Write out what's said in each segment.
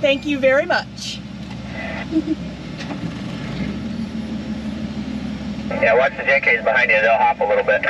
thank you very much. yeah, watch the jet behind you. They'll hop a little bit.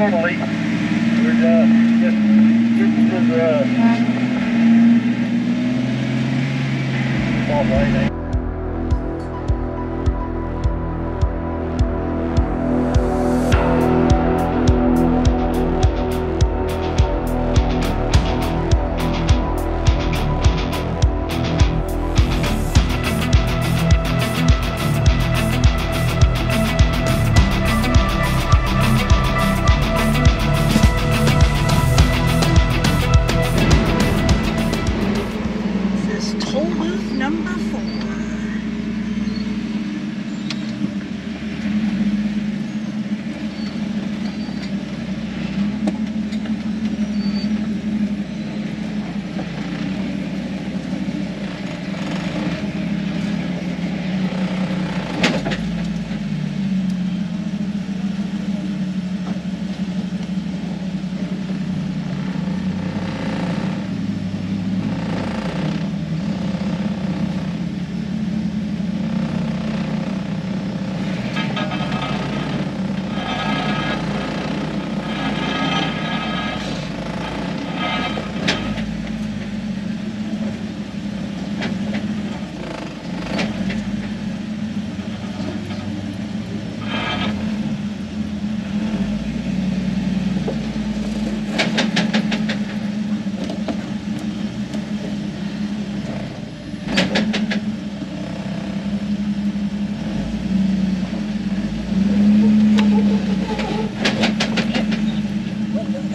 totally.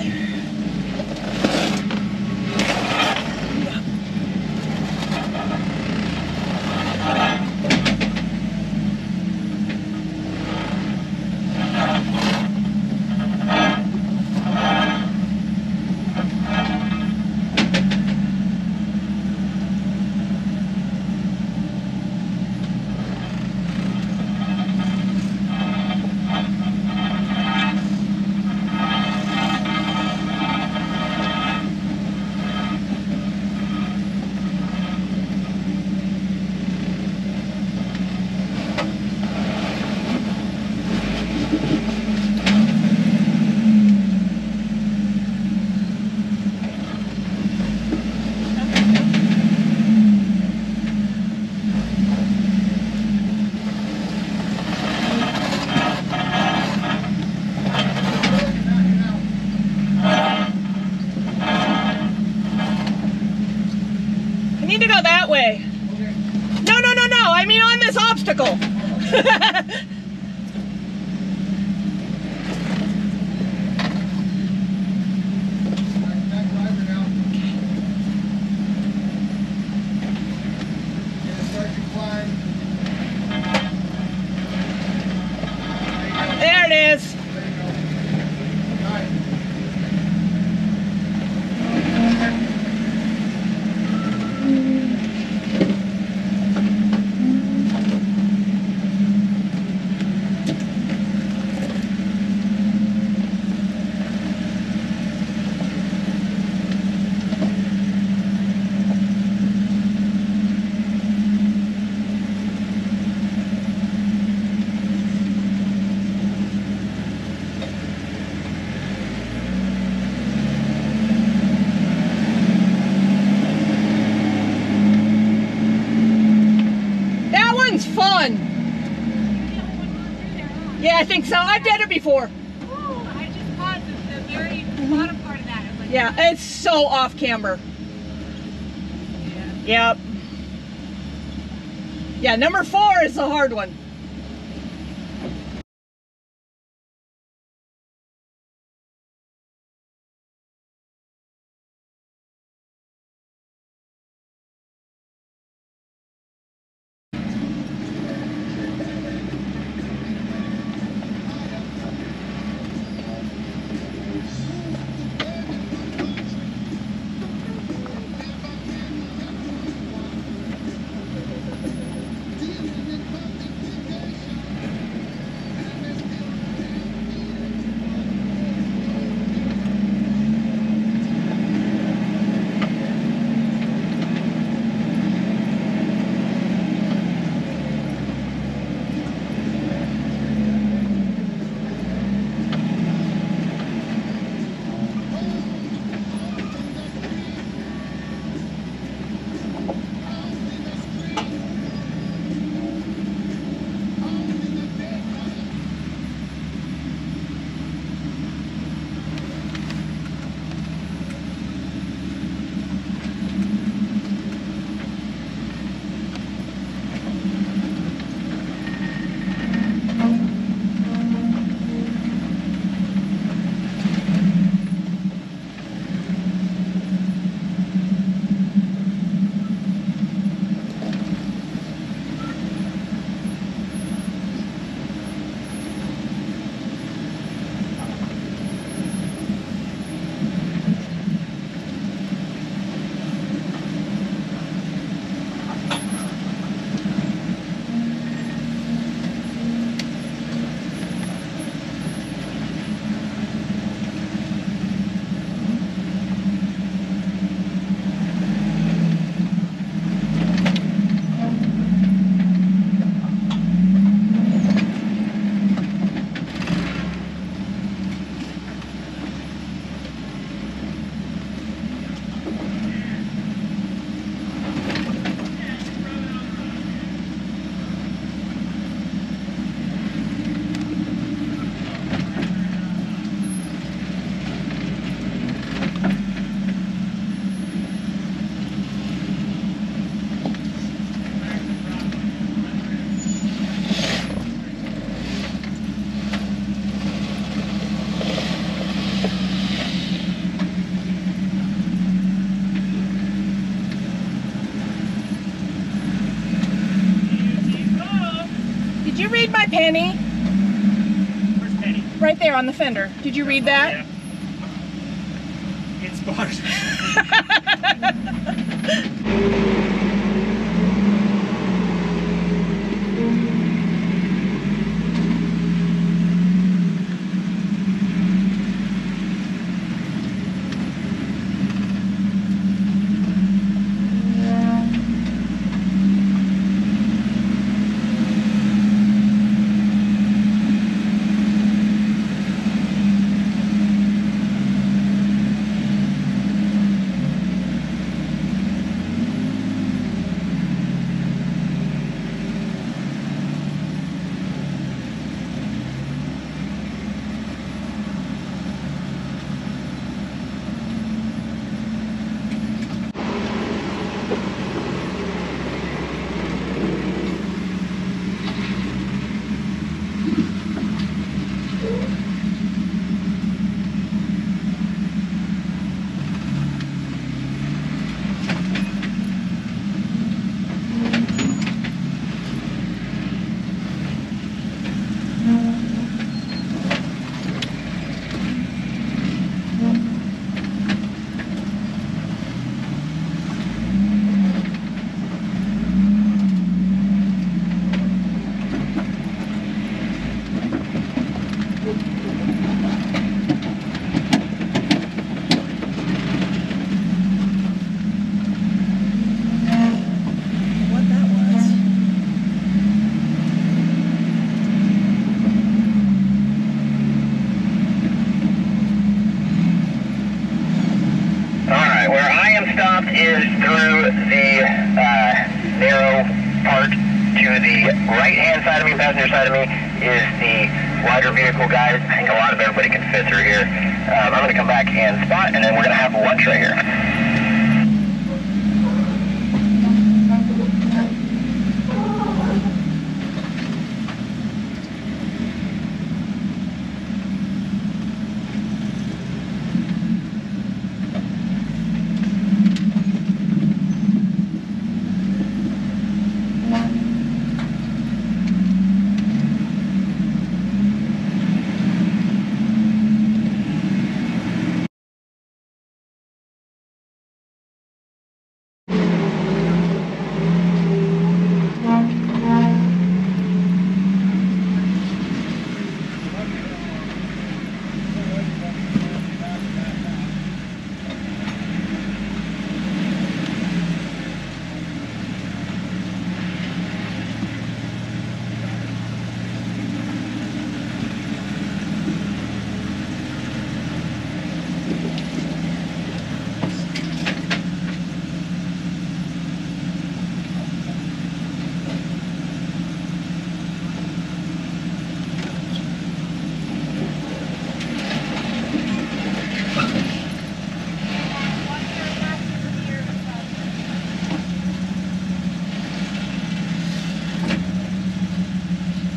you. Yes. Yeah, I think so. I've done it before. Oh, I just caught the, the very bottom part of that. Like, Yeah, it's so off camber. Yeah. Yep. Yeah, number four is the hard one. You read my penny? Where's Penny? Right there on the fender. Did you read oh, that? Yeah. It's bars. Everybody can fit through here. Um, I'm going to come back and spot, and then we're going to have lunch right here.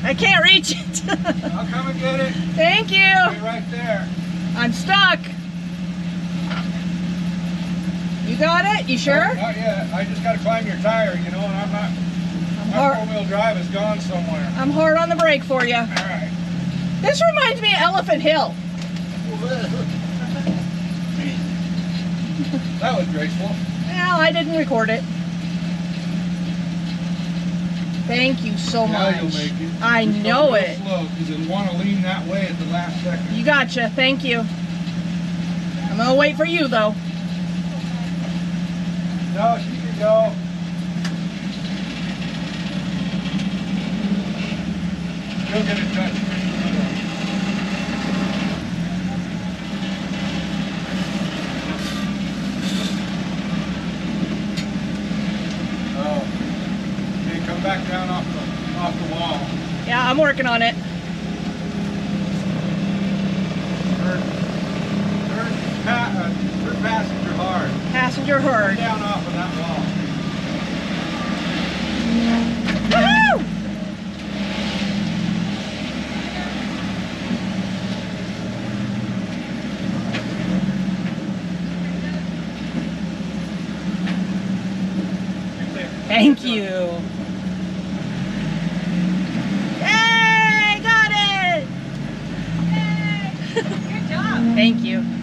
I can't reach it. I'll come and get it. Thank you. Right there. I'm stuck. You got it? You sure? Not yet. I just got to climb your tire, you know, and I'm not. I'm My four-wheel drive is gone somewhere. I'm hard on the brake for you. All right. This reminds me of Elephant Hill. That was graceful. Well, I didn't record it. Thank you so now much. you'll make it. I Just know it. Slow, because you'll want to lean that way at the last second. You gotcha. Thank you. I'm gonna wait for you though. No, she can go. You'll get it touched. Oh. Okay, come back down off the off the wall. Yeah, I'm working on it. Third, third, pa- uh, passenger hard. Passenger. Down off of that wall. Thank you. Yay! Got it! Good job. Thank you.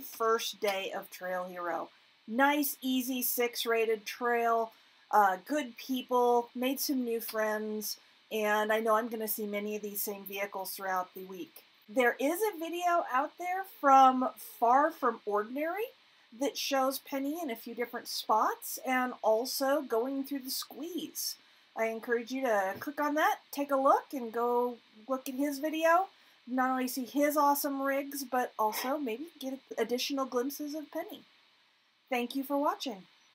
First day of Trail Hero. Nice, easy, six rated trail, uh, good people, made some new friends, and I know I'm going to see many of these same vehicles throughout the week. There is a video out there from Far From Ordinary that shows Penny in a few different spots and also going through the squeeze. I encourage you to click on that, take a look, and go look at his video. Not only see his awesome rigs, but also maybe get additional glimpses of Penny. Thank you for watching.